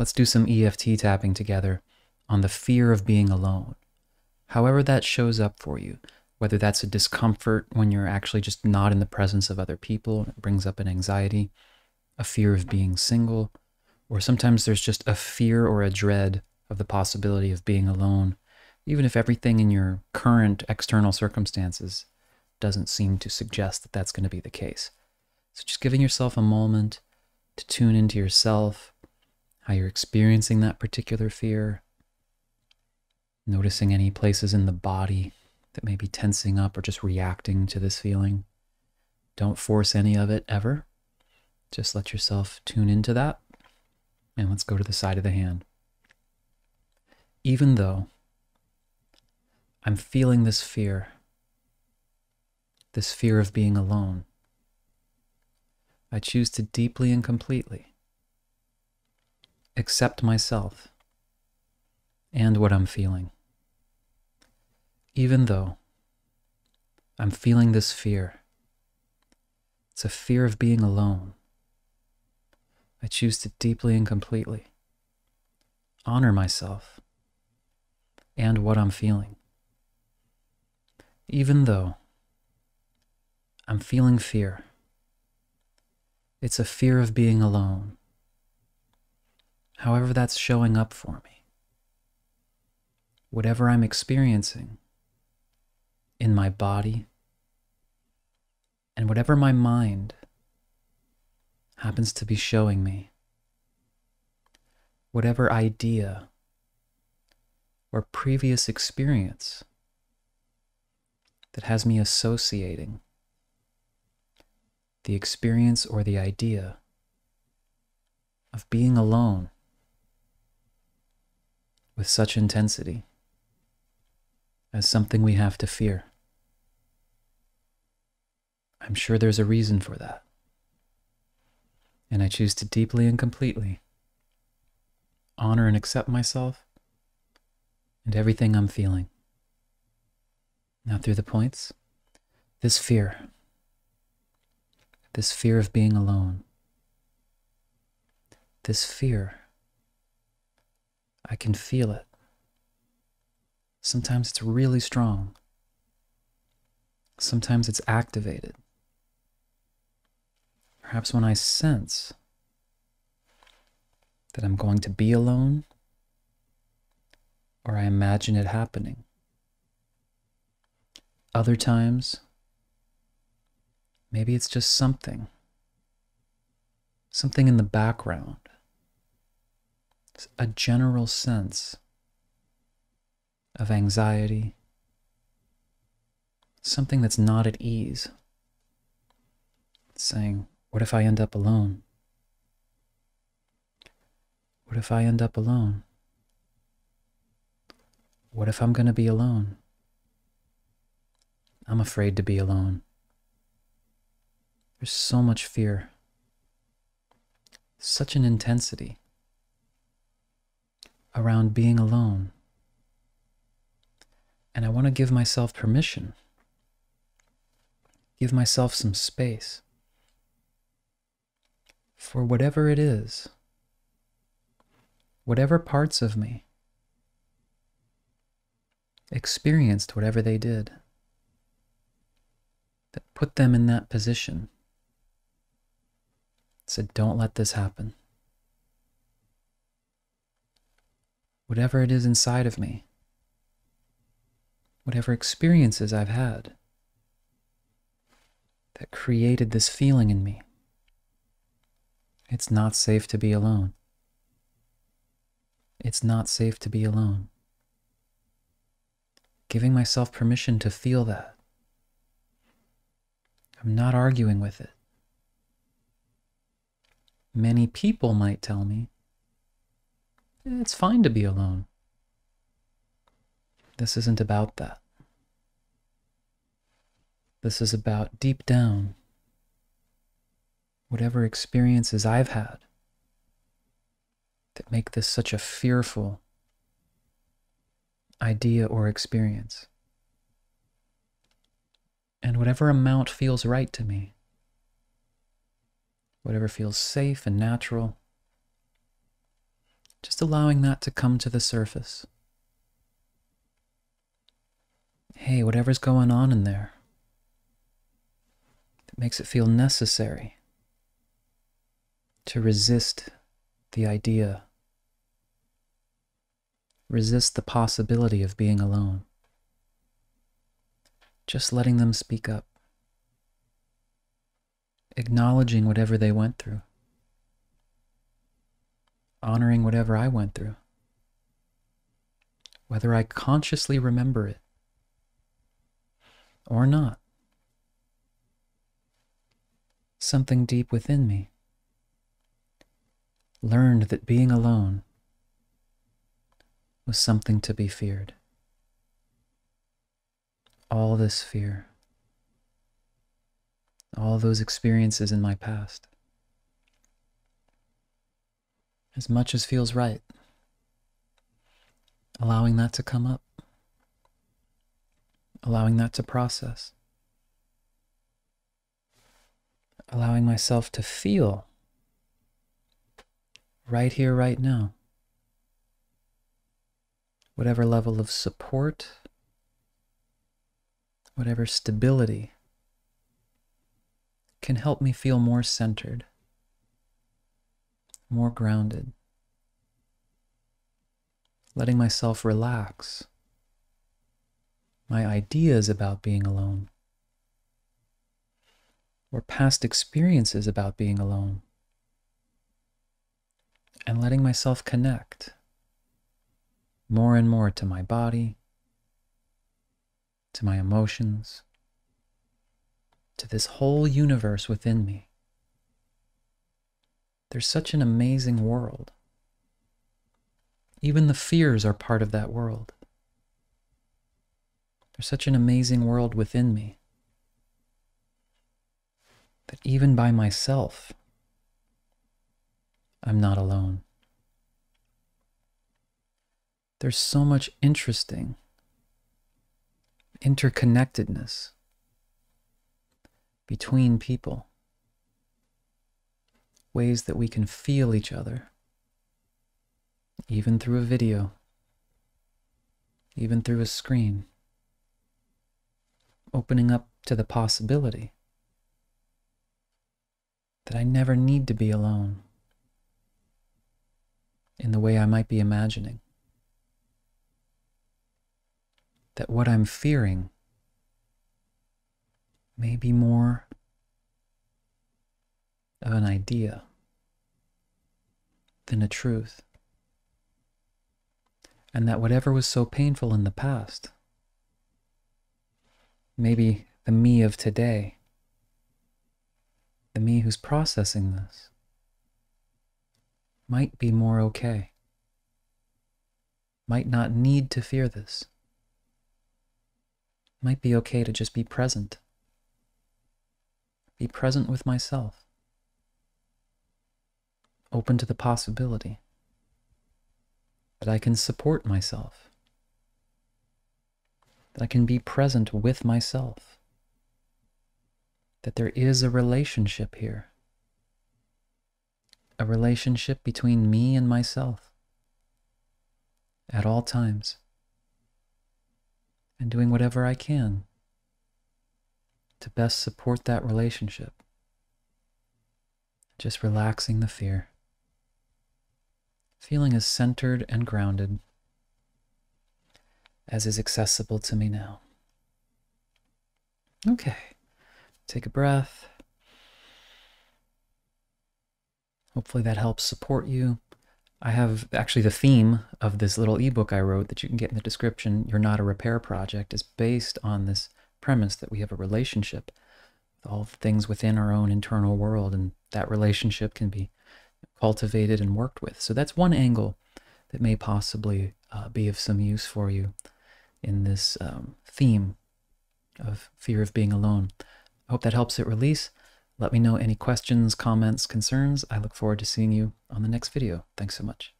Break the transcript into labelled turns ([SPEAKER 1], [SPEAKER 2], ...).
[SPEAKER 1] Let's do some EFT tapping together on the fear of being alone. However, that shows up for you, whether that's a discomfort when you're actually just not in the presence of other people, it brings up an anxiety, a fear of being single, or sometimes there's just a fear or a dread of the possibility of being alone, even if everything in your current external circumstances doesn't seem to suggest that that's going to be the case. So just giving yourself a moment to tune into yourself, how you're experiencing that particular fear, noticing any places in the body that may be tensing up or just reacting to this feeling. Don't force any of it ever. Just let yourself tune into that. And let's go to the side of the hand. Even though I'm feeling this fear, this fear of being alone, I choose to deeply and completely accept myself and what I'm feeling. Even though I'm feeling this fear, it's a fear of being alone. I choose to deeply and completely honor myself and what I'm feeling. Even though I'm feeling fear, it's a fear of being alone. However, that's showing up for me. Whatever I'm experiencing in my body, and whatever my mind happens to be showing me, whatever idea or previous experience that has me associating the experience or the idea of being alone with such intensity as something we have to fear. I'm sure there's a reason for that. And I choose to deeply and completely honor and accept myself and everything I'm feeling. Now, through the points, this fear this fear of being alone, this fear. I can feel it. Sometimes it's really strong. Sometimes it's activated. Perhaps when I sense that I'm going to be alone, or I imagine it happening. Other times, Maybe it's just something. Something in the background. A general sense of anxiety. Something that's not at ease. saying, What if I end up alone? What if I end up alone? What if I'm going to be alone? I'm afraid to be alone. There's so much fear, such an intensity around being alone. And I want to give myself permission, give myself some space for whatever it is, whatever parts of me experienced whatever they did that put them in that position said, Don't let this happen. Whatever it is inside of me, whatever experiences I've had that created this feeling in me, it's not safe to be alone. It's not safe to be alone. Giving myself permission to feel that. I'm not arguing with it. Many people might tell me it's fine to be alone. This isn't about that. This is about deep down, whatever experiences I've had that make this such a fearful idea or experience. And whatever amount feels right to me whatever feels safe and natural, Allowing that to come to the surface. Hey, whatever's going on in there that makes it feel necessary to resist the idea, resist the possibility of being alone. Just letting them speak up, acknowledging whatever they went through, honoring whatever I went through, whether I consciously remember it or not. Something deep within me learned that being alone was something to be feared. All this fear, all those experiences in my past, as much as feels right, allowing that to come up, allowing that to process, allowing myself to feel right here, right now. Whatever level of support, whatever stability can help me feel more centered, more grounded, letting myself relax. My ideas about being alone. Or past experiences about being alone. And letting myself connect more and more to my body, to my emotions, to this whole universe within me. There's such an amazing world. Even the fears are part of that world. There's such an amazing world within me that even by myself, I'm not alone. There's so much interesting interconnectedness between people, ways that we can feel each other, even through a video, even through a screen, opening up to the possibility that I never need to be alone in the way I might be imagining. That what I'm fearing may be more of an idea than a truth. And that whatever was so painful in the past, maybe the me of today, the me who's processing this, might be more okay, might not need to fear this, might be okay to just be present, be present with myself, open to the possibility that I can support myself, that I can be present with myself, that there is a relationship here a relationship between me and myself at all times, and doing whatever I can to best support that relationship. Just relaxing the fear, feeling as centered and grounded as is accessible to me now. Okay, take a breath. Hopefully that helps support you. I have actually the theme of this little ebook I wrote that you can get in the description, You're Not a Repair Project, is based on this premise that we have a relationship with all things within our own internal world, and that relationship can be cultivated and worked with. So that's one angle that may possibly uh, be of some use for you in this um, theme of fear of being alone. I hope that helps it release. Let me know any questions, comments, concerns. I look forward to seeing you on the next video. Thanks so much.